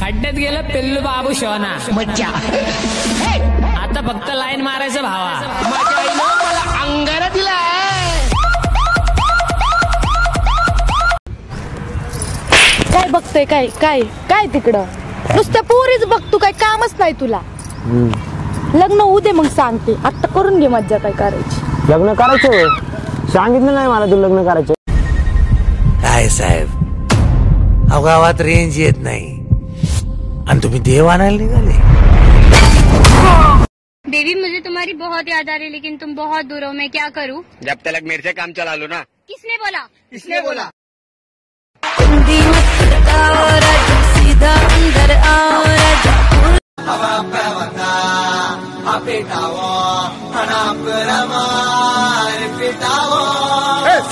खड्ड्यात गेलं पिल्लू बाबू शोना. मज्जा. आता फक्त लाईन मारायचं भावा. माझ्या आईनं मला अंगारा दिलाय. काय बघतोय काय काय काय तिकडं? नुसत्या पोरीच बघ तू काय कामच नाही तुला. लग्न होऊ दे मग सांगते. आता करून घे मज्जा काय करायची. लग्न करायचं. सांगितलं नाही मला तू लग्न करायचं. काय साहेब? अहो गावात रेंज येत नाही. आणि तुम्ही देव आणायला बेबी मुझे तुम्हारी बहुत याद आ रही लेकिन तुम बहुत दूर हो मैं क्या करूँ? जब तक मेरे से काम चला लो ना। किसने बोला? किसने बोला?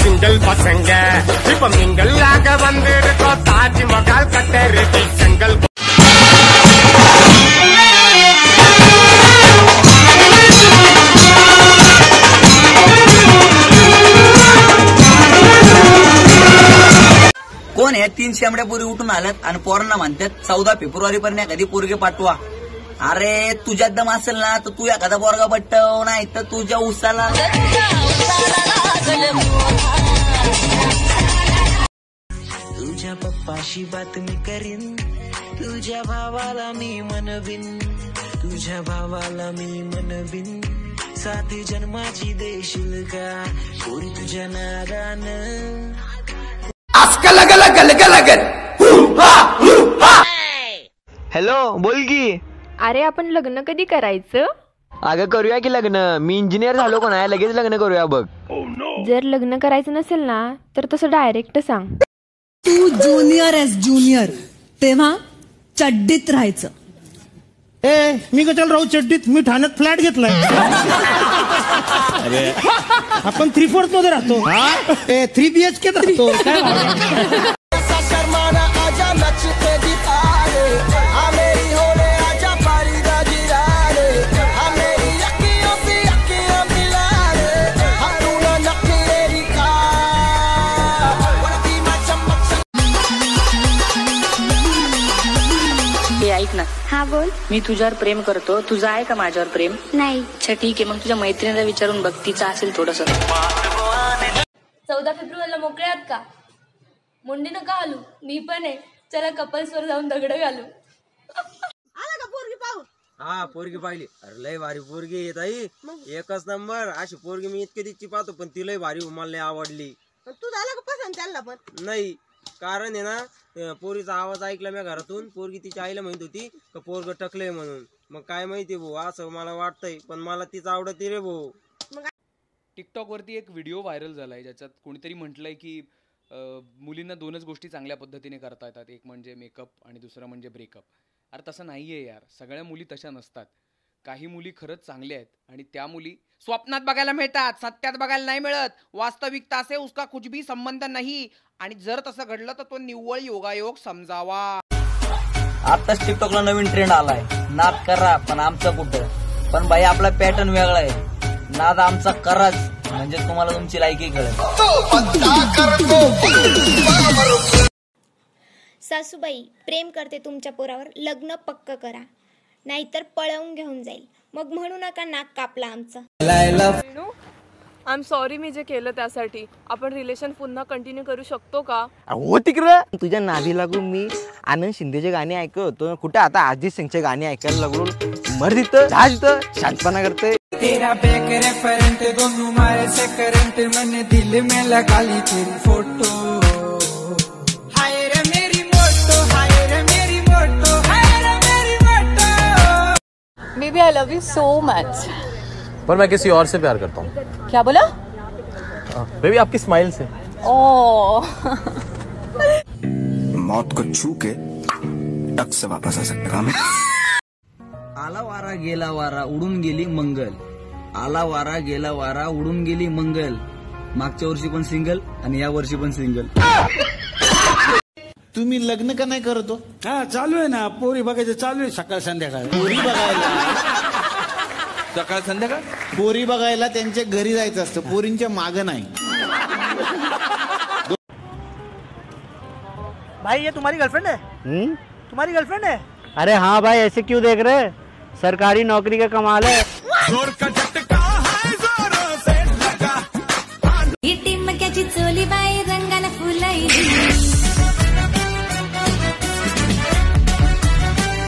ಸಿಂಗಲ್ ಪಸಂಗ मिंगल ಮಿಂಗಲ್ ಆಗ ಬಂದಿರುತ್ತೋ ತಾಜ್ कटे ಕಟ್ಟೆ तीन शेंबड्या पोरी उठून आल्यात आणि पोरांना म्हणतात चौदा फेब्रुवारी पर्यंत एखादी पोरगे पाठवा. अरे तुझ्यात दम असेल ना तर तू एखादा पोरगा पट्टव नाही तर तुझ्या उसाला. तुझ्या पप्पाशी बातमी करीन तुझ्या भावाला मी मनविन तुझ्या भावाला मी मनविन. साथी जन्माची देशील का? पोरी तुझ्या नादानं हॅलो बोल की. अरे आपण लग्न कधी करायचं? अगं करूया की लग्न. मी इंजिनियर झालो कोण आहे लगेच लग्न करूया बघ. जर लग्न करायचं नसेल ना तर तसं डायरेक्ट सांग. तू ज्युनियर आहेस ज्युनियर तेव्हा चड्डीत राहायचं. ए मी कशाला राहू चड्डीत? मी ठाण्यात फ्लॅट घेतलाय. अरे. आपण थ्री फोर्थमध्ये राहतो. ए थ्री बी एच के राहतो. काय? ऐक ना. हाँ बोल. मी तुझ्यावर प्रेम करतो. तुझं आहे का माझ्यावर प्रेम? नहीं. अच्छा ठीक आहे. मग तुझ्या मैत्रिणीला विचारून बघ. तिचं असेल थोडस. चौदा फेब्रुवारीला मोकळे आहात का? मुंडी नका घालू मी पण आहे. चला कपल्स वर जाऊन दगड घालू. हा पोरगी पाहिली. अरे लय भारी पोरगी येत आई एकच नंबर. अशी पोरगी मी इतके तिची पाहतो पण ती लय भारी मला लय आवडली. तू झाला का पसंत त्याला पण? नाही. कारण आहे ना पोरीचा आवाज ऐकला मी घरातून. पोरगी तिच्या आईला म्हणत होती का पोरग टकलंय म्हणून. मग काय माहिती भाऊ असं मला वाटतंय पण मला तीच आवडते रे भाऊ. टिकटॉकवरती एक व्हिडिओ व्हायरल झाला आहे ज्याच्यात कोणीतरी म्हटलंय की अं, मुलींना दोनच गोष्टी चांगल्या पद्धतीने करता येतात. एक म्हणजे मेकअप आणि दुसरं म्हणजे ब्रेकअप अरे तसं नाही आहे यार. सगळ्या मुली तशा नसतात. काही मुली खरंच चांगल्या आहेत आणि त्या मुली स्वप्नात बघायला मिळतात सत्यात बघायला नाही मिळत. वास्तविकता से उसका कुछ भी संबंध नाही. आणि जर तसं घडलं तर तो निव्वळ योगायोग समजावा. आताच टिकटॉकला नवीन ट्रेंड आलाय. नाद करा पण आमचं कुठं? पण भाई आपला पॅटर्न वेगळा आहे. नाद आमचा कराच. म्हणजे तुम्हाला तुमची लायकी कळेल. सासूबाई प्रेम करते तुमच्या पोरावर. लग्न पक्क करा. नाहीतर पळवून घेऊन जाईल. मग म्हणू नका नाक कापला आमचं. आय एम सॉरी मी जे केलं त्यासाठी. आपण रिलेशन पुन्हा कंटिन्यू करू शकतो का? हो तिकडं. तुझ्या नादी लागून मी आनंद शिंदेचे गाणे ऐकत होतो कुठे? आता अजित सिंगचे गाणे ऐकायला लागलो. मर तिथं शांतपणा करते तेरा बैक रेफरेंट दोनों मारे से करंट मैंने दिल में लगा ली तेरी photo baby I love you so much पर मैं किसी और से प्यार करता हूँ। क्या बोला? बेबी आपकी स्माइल से। ओ मौत को छू के टक से वापस आ सकता हूँ आला वारा गेला वारा उडून गेली मंगल। आला वारा गेला वारा उडून गेली मंगल। मागच्या वर्षी पण सिंगल आणि या वर्षी पण सिंगल तुम्ही लग्न का नाही करतो? हा चालू आहे ना. पोरी बघायचं चालू आहे सकाळ संध्याकाळ. पोरी बघायला. सकाळ संध्याकाळ? पोरी बघायला त्यांच्या घरी जायचं असतं. पोरींच्या माग नाही. भाई ये तुम्हारी गर्लफ्रेंड है? तुम्हारी गर्लफ्रेंड है? अरे हाँ भाई ऐसे क्यों देख रहे? सरकारी नौकरी का कमाल है। जोर का